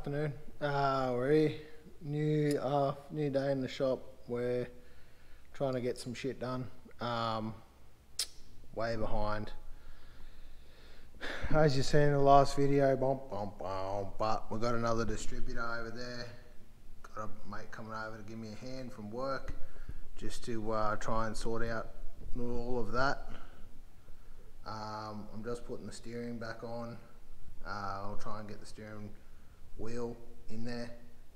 afternoon. Uh, we're here. New uh, new day in the shop. We're trying to get some shit done. Um, way behind. As you seen in the last video, bump, bump, bump, but we got another distributor over there. Got a mate coming over to give me a hand from work, just to uh, try and sort out all of that. Um, I'm just putting the steering back on. Uh, I'll try and get the steering wheel in there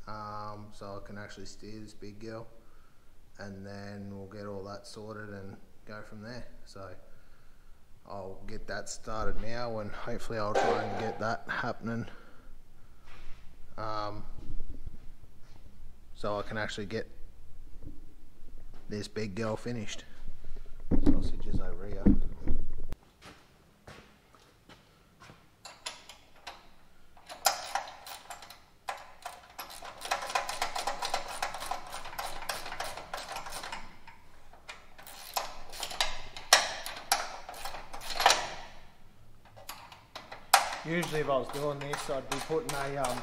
um, so I can actually steer this big girl and then we'll get all that sorted and go from there. So I'll get that started now and hopefully I'll try and get that happening um, so I can actually get this big girl finished. Sausages over here Usually if I was doing this, I'd be putting a um,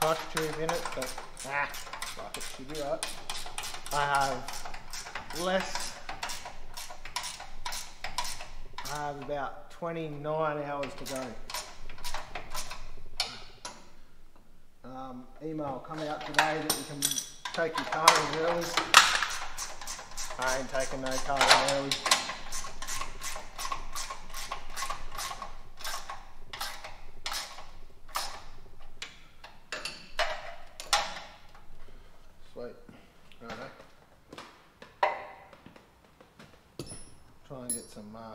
crush tube in it, but ah, fuck it, should be right. I have less, I have about 29 hours to go. Um, email come out today that you can take your car in early. I ain't taking no car in early. Sweet. Righto. Try and get some uh,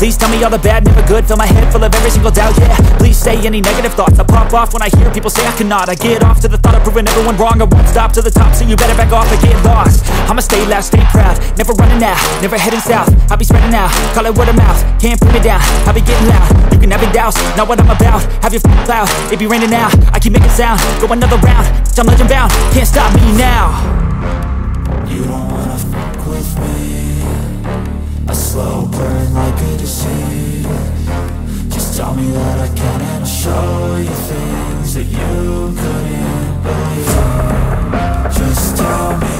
Please tell me all the bad, never good, fill my head full of every single doubt, yeah. Please say any negative thoughts, I pop off when I hear people say I cannot. I get off to the thought of proving everyone wrong, I won't stop to the top, so you better back off and get lost. I'ma stay loud, stay proud, never running out, never heading south. I'll be spreading out, call it word of mouth, can't put me down, I'll be getting loud. You can have it douse, not what I'm about, have your f***ing cloud, it be raining now. I keep making sound, go another round, I'm legend bound, can't stop me now. You don't A slow burn like a disease. Just tell me that I can and I'll show you things that you couldn't believe. Just tell me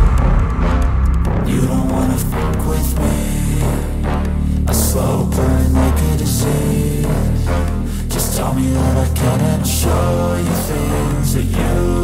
A slow burn like a disease Just tell me that I can and I'll show you things that you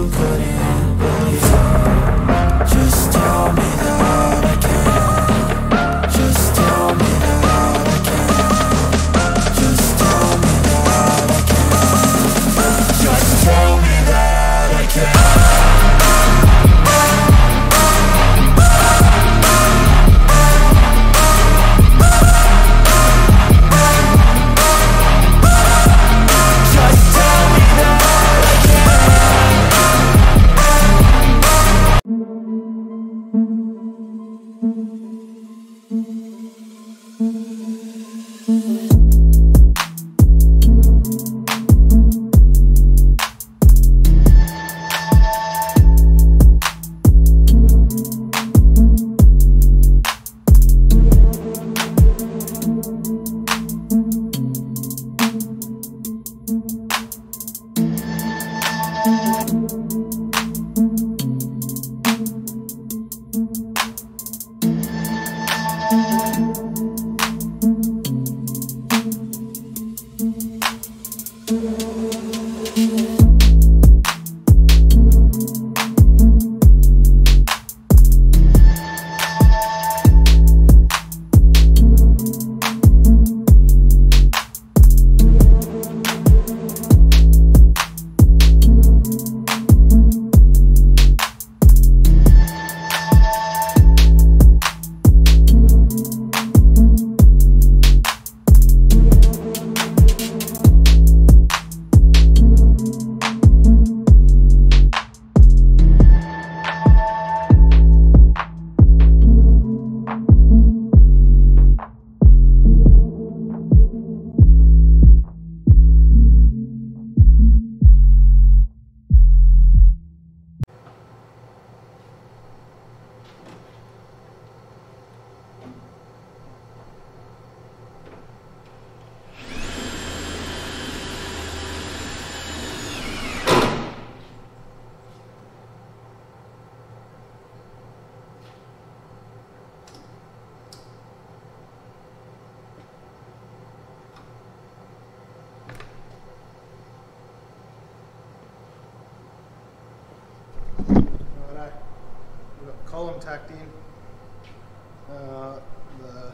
column tacked in. Uh, the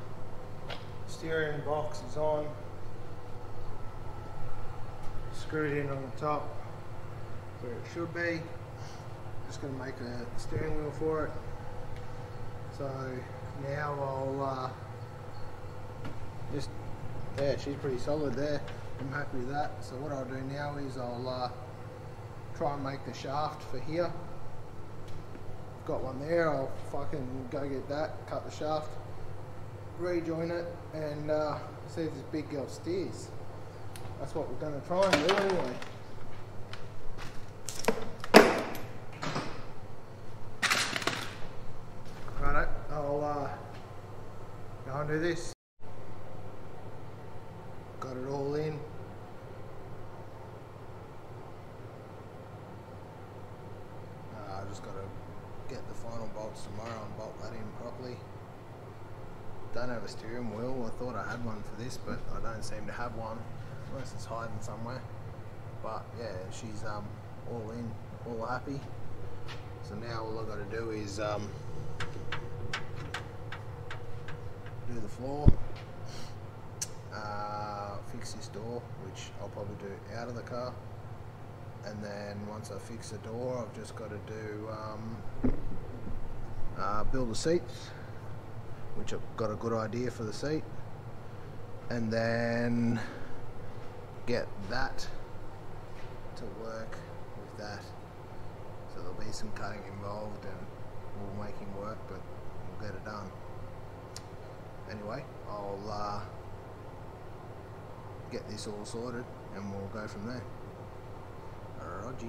steering box is on. Screwed in on the top where it should be. Just going to make a steering wheel for it. So now I'll uh, just, yeah, she's pretty solid there. I'm happy with that. So what I'll do now is I'll uh, try and make the shaft for here got one there, I'll fucking go get that, cut the shaft, rejoin it, and uh, see if this big girl steers. That's what we're going to try and do anyway. Righto, I'll uh, go and do this. Got it all in. Uh, I just got to get the final bolts tomorrow and bolt that in properly. Don't have a steering wheel. I thought I had one for this, but I don't seem to have one unless it's hiding somewhere. But yeah, she's um, all in, all happy. So now all I've got to do is um, do the floor, uh, fix this door, which I'll probably do out of the car and then once I fix the door I've just got to do um, uh, build the seats which I've got a good idea for the seat and then get that to work with that. So there'll be some cutting involved and we'll make him work but we'll get it done. Anyway I'll uh, get this all sorted and we'll go from there. Roger.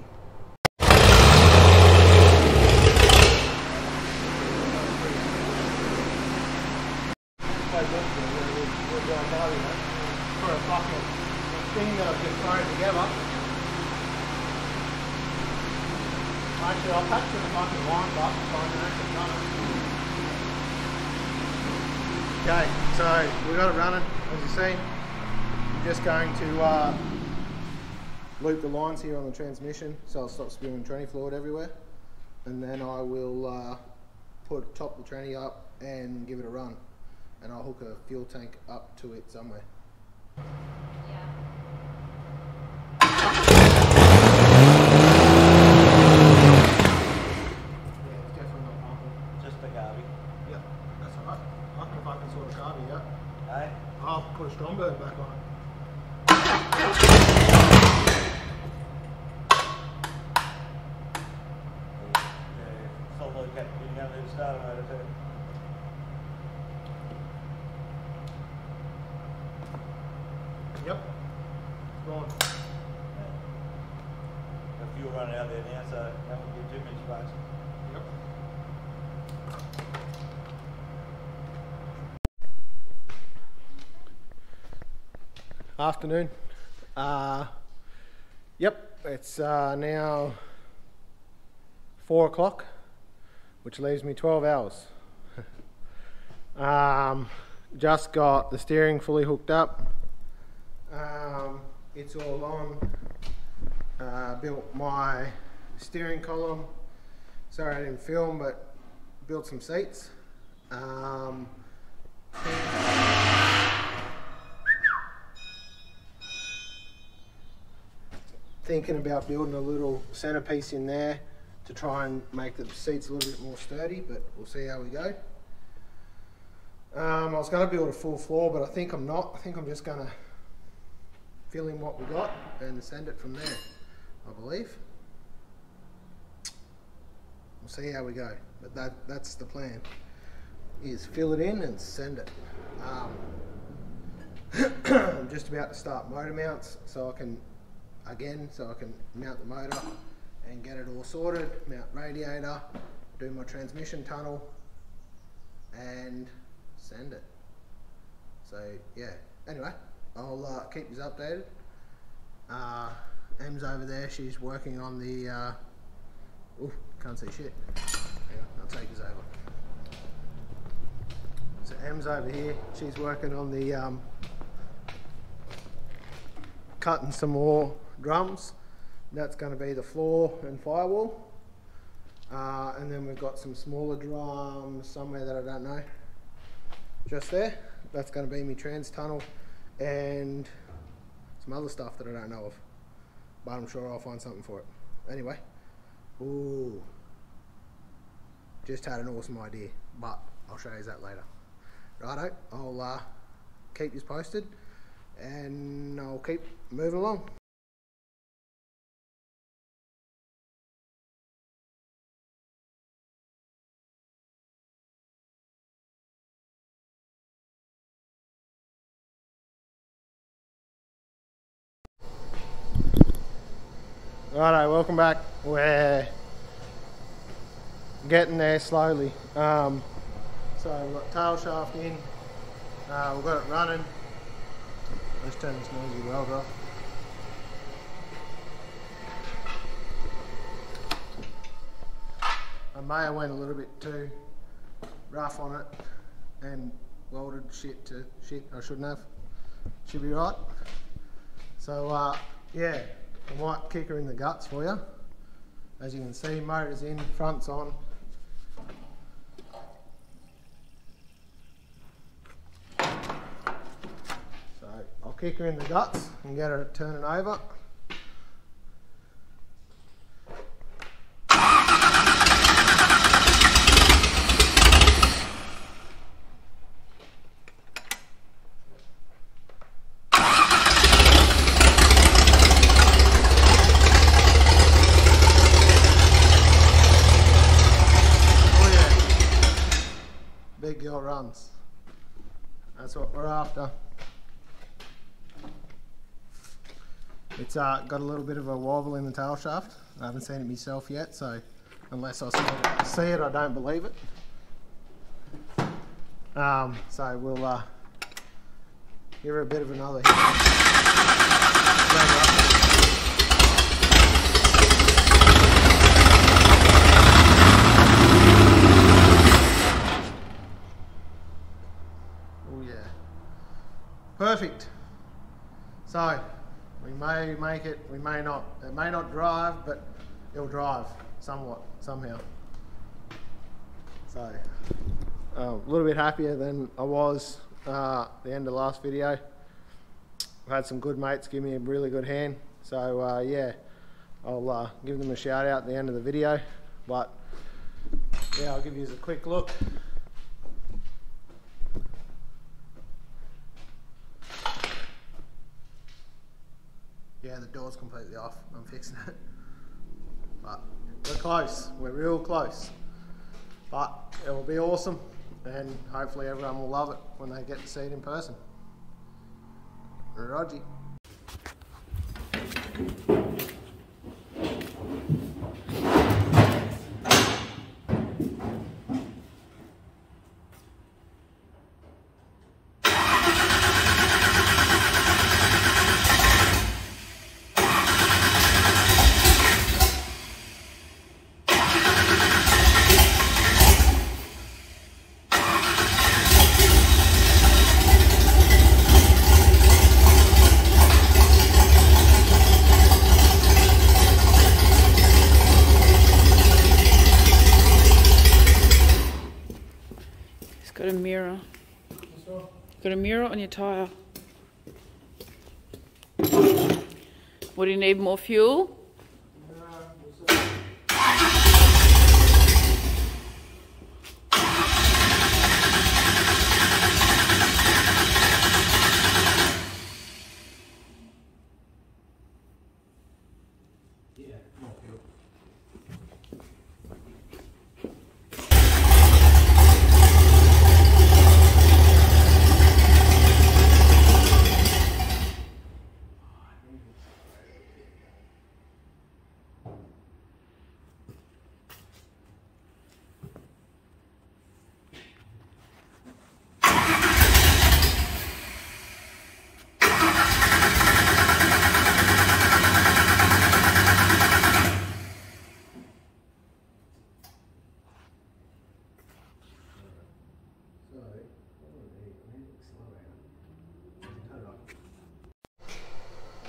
For a fucking thing that I've just thrown together. Actually, I'll touch the fucking lines up so I can actually. Okay, so we got it running, as you see. I'm just going to uh, loop the lines here on the transmission so I'll stop spewing tranny fluid everywhere and then I will uh, put top the tranny up and give it a run and I'll hook a fuel tank up to it somewhere. Yeah, it's definitely not pumping. Just the carby. Yep, that's alright. I can fucking sort of carby, yeah. Hey? I'll put a Stromberg back on it. The solo kept getting out of the starter motor too. Yep. It's gone. The fuel running out there now, so space. Yep. Afternoon. Uh, yep, it's uh, now four o'clock, which leaves me 12 hours. Um, just got the steering fully hooked up. Um, it's all on. Uh, built my steering column. Sorry I didn't film, but built some seats. Um, thinking about building a little centerpiece in there to try and make the seats a little bit more sturdy, but we'll see how we go. Um, I was going to build a full floor, but I think I'm not. I think I'm just going to fill in what we got and send it from there, I believe. We'll see how we go, but that that's the plan. Is fill it in and send it. Um, I'm just about to start motor mounts, so I can again, so I can mount the motor and get it all sorted, mount radiator, do my transmission tunnel, and send it. So yeah. Anyway, I'll uh, keep you updated. Uh, Em's over there. She's working on the. Uh, ooh, can't see shit. On, I'll take us over. So Em's over here. She's working on the um, cutting some more drums. That's going to be the floor and firewall. Uh, and then we've got some smaller drums somewhere that I don't know. Just there. That's going to be my trans tunnel and some other stuff that I don't know of. But I'm sure I'll find something for it. Anyway. Ooh. Just had an awesome idea, but I'll show you that later. Righto, I'll uh, keep you posted and I'll keep moving along. Righto, welcome back. We're getting there slowly. Um, so we've got tail shaft in, uh, we've got it running. Let's turn this noisy weld off. I may have went a little bit too rough on it and welded shit to shit I shouldn't have. Should be right. So uh, yeah, I might kick her in the guts for you. As you can see, motor's in, front's on. So I'll kick her in the guts and get her turning over. Oh yeah. Girl runs. That's what we're after. It's uh, got a little bit of a wobble in the tail shaft. I haven't seen it myself yet, so unless I see it, see it I don't believe it. Um, so we'll uh, give her a bit of another hit. Grab her up. Oh yeah. Perfect. So, we may make it, we may not. It may not drive, but it'll drive somewhat, somehow. So, uh, a little bit happier than I was uh, the end of the last video. I've had some good mates give me a really good hand. So, uh, yeah, I'll uh, give them a shout out at the end of the video. But, yeah, I'll give you a quick look. Yeah, the door's completely off. I'm fixing it. But we're close. We're real close. But it will be awesome. And hopefully everyone will love it when they get to see it in person. Roger. Got a mirror on your tyre. Do you need? More fuel?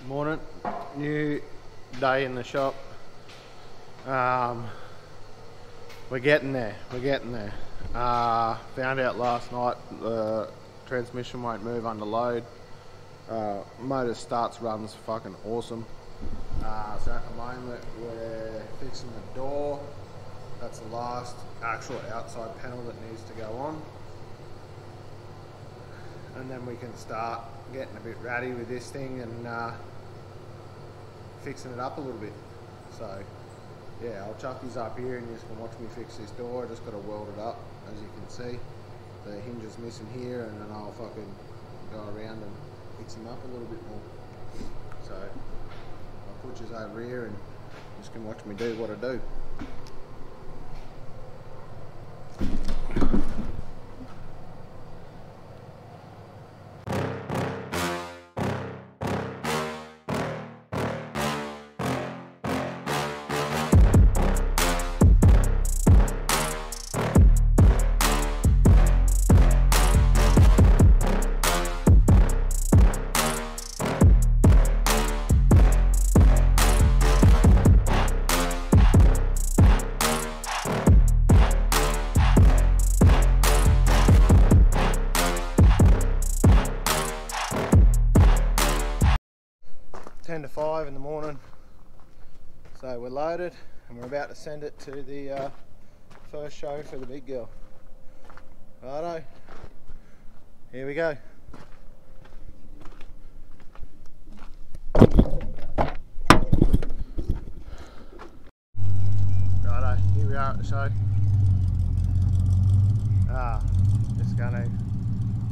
Morning. New day in the shop. Um, we're getting there. We're getting there. Uh, found out last night the transmission won't move under load. Uh, motor starts runs fucking awesome. Uh, so at the moment we're fixing the door. That's the last actual outside panel that needs to go on. And then we can start getting a bit ratty with this thing and uh, fixing it up a little bit. So yeah, I'll chuck these up here and you just can watch me fix this door. I just got to weld it up as you can see. The hinge is missing here and then I'll fucking go around and fix them up a little bit more. So I'll put you over here and you just can watch me do what I do. Five in the morning. So we're loaded and we're about to send it to the uh, first show for the big girl. Righto, here we go. Righto, here we are at the show. Ah, just gonna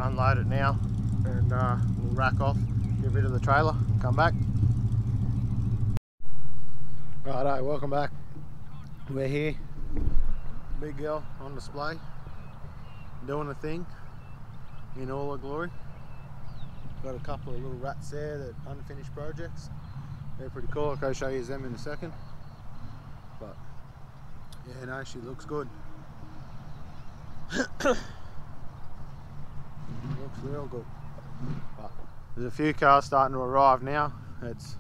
unload it now and uh, we'll rack off, get rid of the trailer come back. Righto, welcome back. We're here. Big girl on display. Doing a thing in all her glory. Got a couple of little rats there that unfinished projects. They're pretty cool. I'll go show you them in a second. But yeah, no, she looks good. looks real good. But there's a few cars starting to arrive now. It's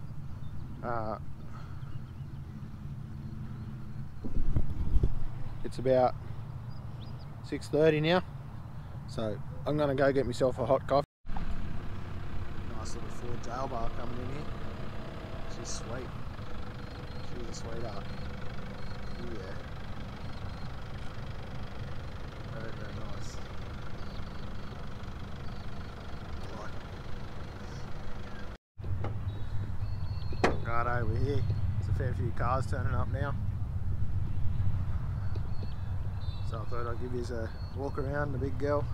uh, it's about 6.30 now. So I'm gonna go get myself a hot coffee. Nice little Ford jail bar coming in here. She's sweet. She's a sweetheart. Yeah. Very very nice. It. right over here. There's a fair few cars turning up now so I thought I'd give you a walk around the big girl.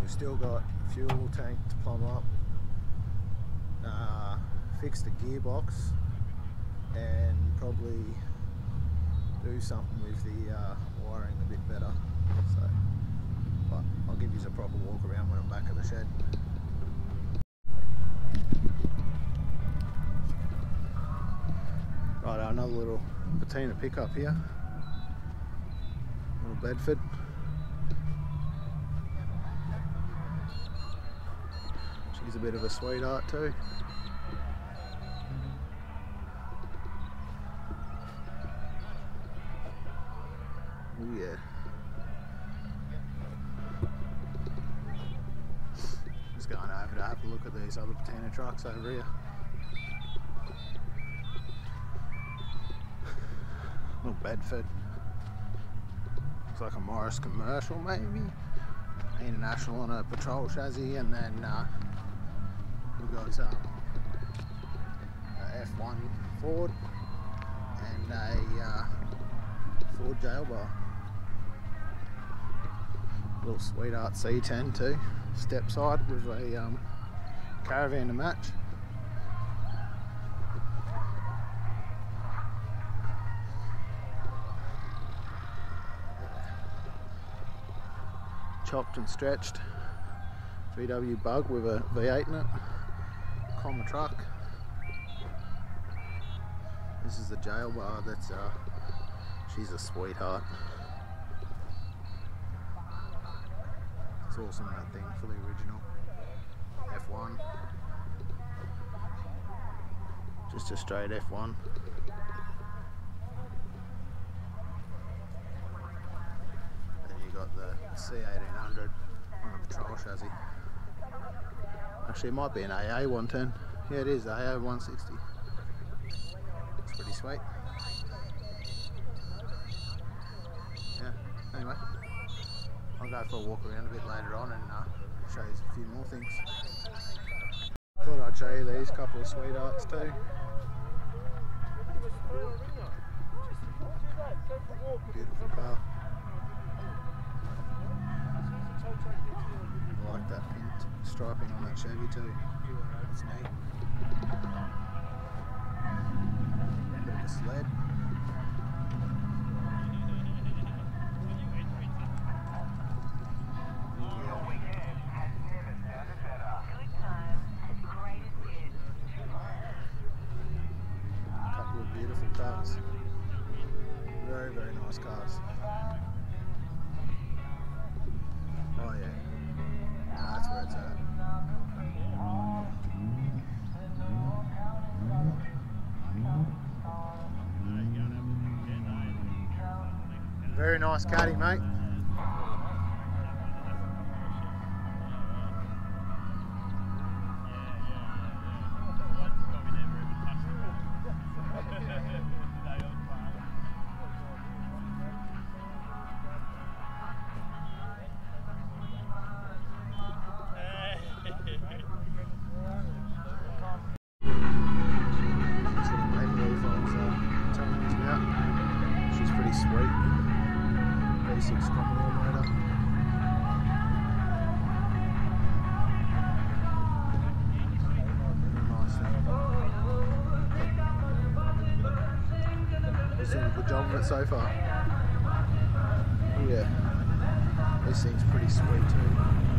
We've still got fuel tank to plumb up uh, fix the gearbox and probably do something with the uh, wiring a bit better. So, but I'll give you a proper walk around when I'm back at the shed. Right, another little patina pickup here. Little Bedford. She's a bit of a sweetheart too. Trucks over here. Little Bedford. Looks like a Morris commercial maybe. International on a patrol chassis and then uh, we've got um, a F1 Ford and a uh, Ford jail bar. Little sweetheart C10 too, step side with a um, caravan to match. chopped and stretched VW Bug with a V8 in it, Commer truck. This is the jail bar. That's uh, she's a sweetheart. It's awesome that thing the original F1. Just a straight F1. Then you got the C1800 on a patrol chassis. Actually, it might be an AA 110. Yeah, it is AA 160. It's pretty sweet. Yeah, anyway, I'll go for a walk around a bit later on and uh, show you a few more things. I thought I'd show you these couple of sweethearts too. Beautiful car. I like that pink striping on that Chevy too. It's neat. Bit of a sled. Oh yeah. That's where it's at. Very nice caddy, mate. He's good job of it so far. Yeah. This thing's pretty sweet too.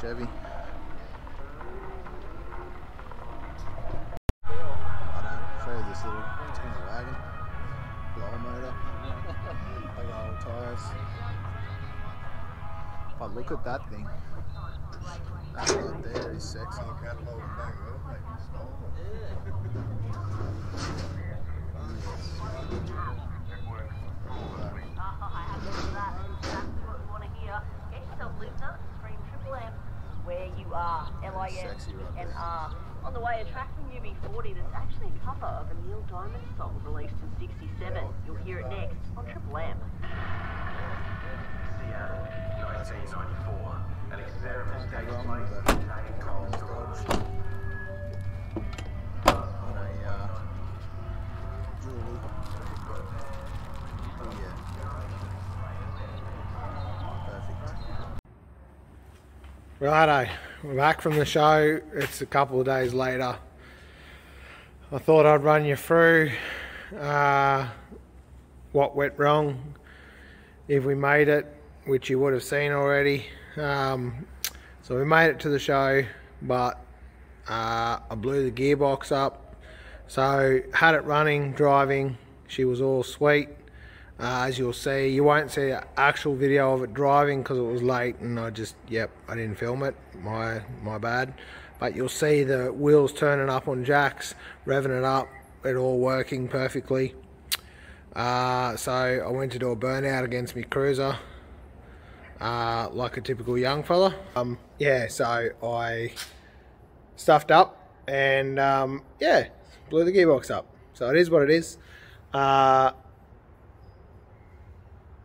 Chevy. This little Tina wagon. Blower motor. Big old tyres. But look at that thing. That lot there is sexy. Are, Sexy right there. L-I-S-N-R. On the way, a track from UB40 that's actually a cover of a Neil Diamond song released in 67. You'll hear it next on Triple M. Seattle, 1994. An experiment takes place with in that. Dane Cole's garage. On a uh, dual loop. Oh yeah. Perfect. Righto, we're back from the show. It's a couple of days later. I thought I'd run you through uh, what went wrong, if we made it, which you would have seen already. Um, so we made it to the show, but uh, I blew the gearbox up. So had it running, driving. She was all sweet. Uh, as you'll see, you won't see an actual video of it driving because it was late and I just, yep, I didn't film it. My, my bad. But you'll see the wheels turning up on jacks, revving it up, it all working perfectly. Uh, so I went to do a burnout against my cruiser, uh, like a typical young fella. Um, yeah, so I stuffed up and um, yeah, blew the gearbox up. So it is what it is. Uh,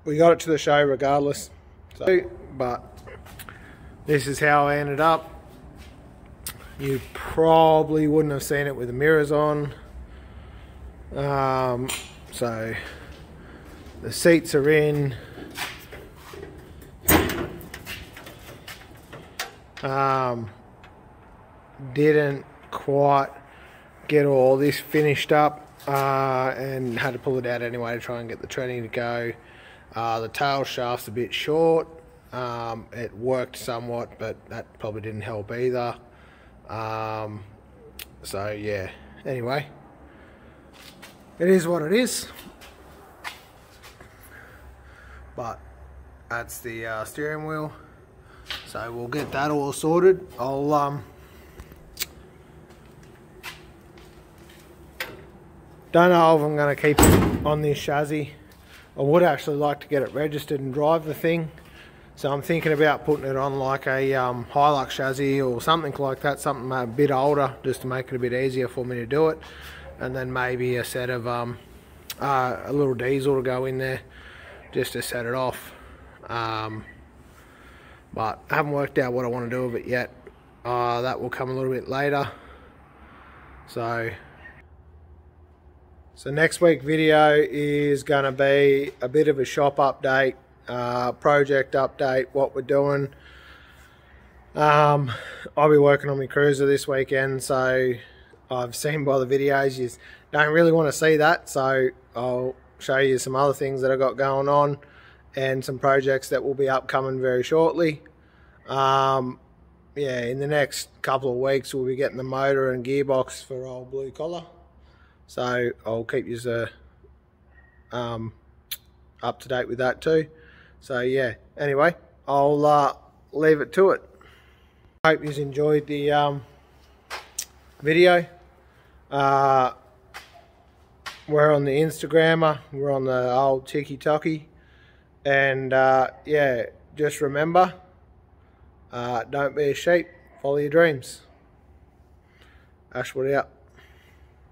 we got it to the show regardless. So, but this is how I ended up. You probably wouldn't have seen it with the mirrors on. Um, so the seats are in. Um, didn't quite get all this finished up uh, and had to pull it out anyway to try and get the training to go. Uh, the tail shaft's a bit short. Um, it worked somewhat, but that probably didn't help either. Um, so yeah, anyway, it is what it is. But that's the uh, steering wheel. So we'll get that all sorted. I'll um, don't know if I'm going to keep it on this chassis. I would actually like to get it registered and drive the thing. So I'm thinking about putting it on like a um, Hilux chassis or something like that, something a bit older, just to make it a bit easier for me to do it. And then maybe a set of um, uh, a little diesel to go in there, just to set it off. Um, but I haven't worked out what I want to do with it yet. Uh, that will come a little bit later. So so next week video is going to be a bit of a shop update, uh, project update, what we're doing. Um, I'll be working on my cruiser this weekend, so I've seen by the videos you don't really want to see that, so I'll show you some other things that I've got going on and some projects that will be upcoming very shortly. Um, yeah, in the next couple of weeks we'll be getting the motor and gearbox for old Blue Collar. So I'll keep you uh, um, up to date with that too. So yeah, anyway, I'll uh, leave it to it. Hope you enjoyed the um, video. Uh, we're on the Instagrammer, we're on the old Tiki Toki, and uh, yeah, just remember, uh, don't be a sheep, follow your dreams. Ashwood out.